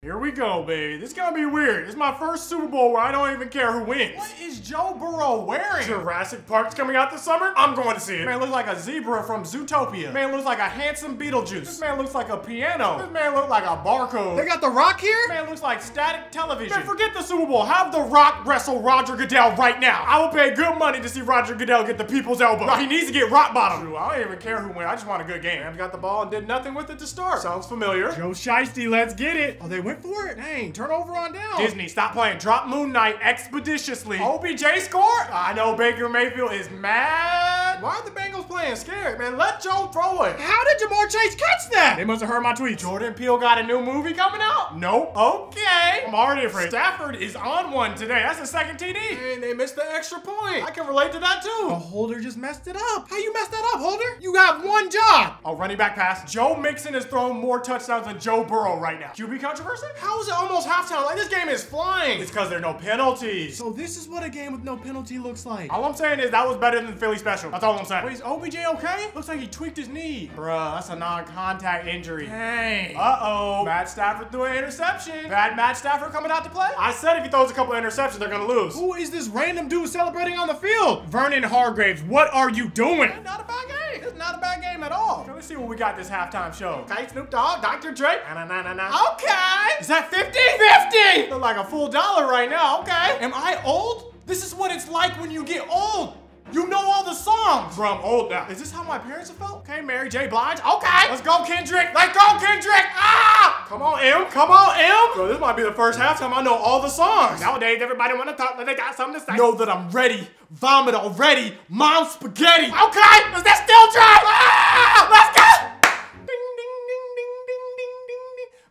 Here we go, baby. This is gonna be weird. It's my first Super Bowl where I don't even care who wins. What is Joe Burrow wearing? Jurassic Park's coming out this summer? I'm going to see it. Man looks like a zebra from Zootopia. Man looks like a handsome Beetlejuice. This man looks like a piano. This man looks like a barcode. They got The Rock here? This man looks like static television. Man, forget the Super Bowl. Have The Rock wrestle Roger Goodell right now. I will pay good money to see Roger Goodell get the people's elbow. No, he needs to get rock bottom. True, I don't even care who wins. I just want a good game. Man got the ball and did nothing with it to start. Sounds familiar. Joe Shiesty, let's get it. Oh, they went for it? Dang, turn over on down. Disney, stop playing. Drop Moon Knight expeditiously. OBJ scored? I know Baker Mayfield is mad. Why are the Bengals playing scared, man? Let Joe throw it. How did Ja'Marr Chase catch that? They must have heard my tweet. Jordan Peele got a new movie coming out? Nope. Okay. I'm already afraid. Stafford is on one today. That's the second TD. And they missed the extra point. I can relate to that too. The Holder just messed it up. How you messed that up, Holder? You have one job. A running back pass. Joe Mixon is throwing more touchdowns than Joe Burrow right now. QB controversy? How is it almost halftime? Like this game is flying. It's because there are no penalties. So this is what a game with no penalty looks like. All I'm saying is that was better than the Philly special. That's all I'm saying. Wait, is OBJ okay? Looks like he tweaked his knee. Bruh, that's a non-contact injury. Dang. Uh-oh. Matt Stafford threw an interception. Bad Matt Stafford coming out to play? I said if he throws a couple interceptions, they're gonna lose. Who is this random dude celebrating on the field? Vernon Hargreaves, what are you doing? Not a bad game. It's not a bad game at all. Let's see what we got this halftime show. Okay, Snoop Dogg, Dr. Dre. Na, na, na, na. Okay. Is that 50? 50! Look like a full dollar right now. Okay. Am I old? This is what it's like when you get old. You know all the songs. Bro, I'm old now. Is this how my parents have felt? Okay, Mary J. Blige. Okay. Let's go, Kendrick. Let's go, Kendrick. Ah! Come on, M. Come on, M. Bro, this might be the first halftime I know all the songs. Nowadays, everybody want to talk that they got something to say. Know that I'm ready. Vomit already. Mom spaghetti. Okay. Is that still dry? Ah! Let's go.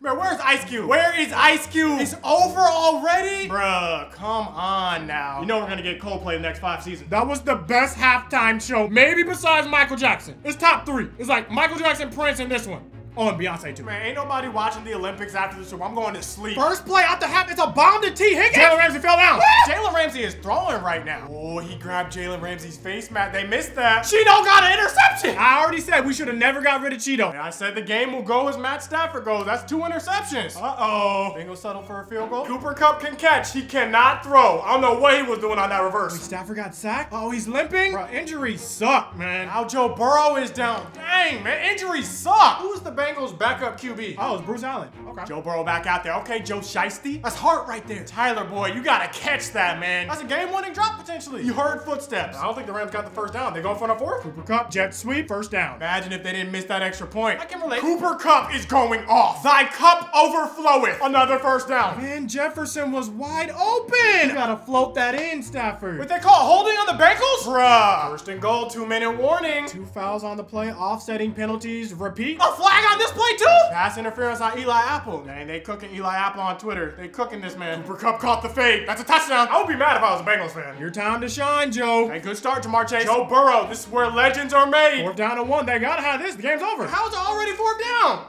Man, where's Ice Cube? Where is Ice Cube? It's over already? Bruh, come on now. You know we're gonna get Coldplay the next five seasons. That was the best halftime show, maybe besides Michael Jackson. It's top three. It's like Michael Jackson, Prince, and this one. Oh, and Beyonce too. Man, ain't nobody watching the Olympics after the Super I'm going to sleep. First play out the half, it's a bomb to Tee Higgins. Jalen Ramsey fell down. Jalen Ramsey is throwing right now. Oh, he grabbed Jalen Ramsey's face mat. They missed that. Cheeto got an interception. I already said we should have never got rid of Cheeto. And I said the game will go as Matt Stafford goes. That's two interceptions. Uh-oh. Bengals settle for a field goal. Cooper Kupp can catch. He cannot throw. I don't know what he was doing on that reverse. Wait, Stafford got sacked? Oh, he's limping? Bro, injuries suck, man. Now Joe Burrow is down. Dang, man, injuries suck. Who's the Bengals backup QB? Oh, it's Bruce Allen. Okay. Joe Burrow back out there. Okay, Joe Shiesty. That's Hart right there. Tyler Boyd, you gotta catch that, man. That's a game-winning drop, potentially. You heard footsteps. I don't think the Rams got the first down. They going for a fourth? Cooper Kupp, jet sweep, first down. Imagine if they didn't miss that extra point. I can relate. Cooper Kupp is going off. Thy cup overfloweth. Another first down. Man, Jefferson was wide open. You gotta float that in, Stafford. What they call holding on the Bengals? Bruh. First and goal, two-minute warning. Two fouls on the play, offsetting penalties, repeat. A flag on this play, too? Pass interference on Eli Apple. Man, they cooking Eli Apple on Twitter. They cooking this man. Cooper Kupp caught the fade. That's a touchdown. I would be mad if I was a Bengals fan. Your time to shine, Joe. Hey, good start, Ja'Marr Chase. Joe Burrow, this is where legends are made. Fourth down to one. They gotta have this. The game's over. How's it already fourth down?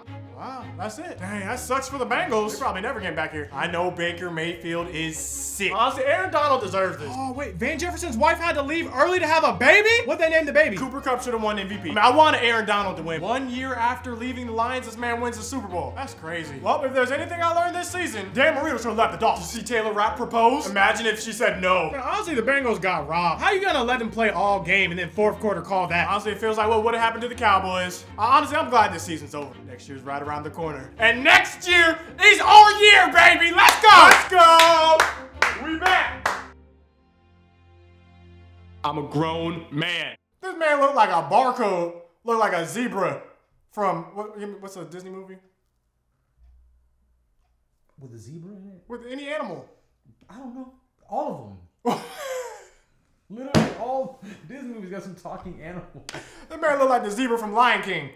Wow, that's it. Dang, that sucks for the Bengals. They're probably never getting back here. I know Baker Mayfield is sick. Honestly, Aaron Donald deserves this. Oh, wait. Van Jefferson's wife had to leave early to have a baby? What'd they name the baby? Cooper Kupp should have won MVP. I, mean, I wanted Aaron Donald to win. One year after leaving the Lions, this man wins the Super Bowl. That's crazy. Well, if there's anything I learned this season, Dan Marino should have left the Dolphins. You see Taylor Rapp propose? Imagine if she said no. Man, honestly, the Bengals got robbed. How you gonna let them play all game and then fourth quarter call that? Honestly, it feels like what would have happened to the Cowboys. Uh, honestly, I'm glad this season's over. Next year's right around the corner. And next year is our year, baby! Let's go! Let's go! We back! I'm a grown man. This man looked like a barcode, looked like a zebra from, what, what's a Disney movie? With a zebra in it? With any animal. I don't know. All of them. Literally all Disney movies got some talking animals. That man looked like the zebra from Lion King.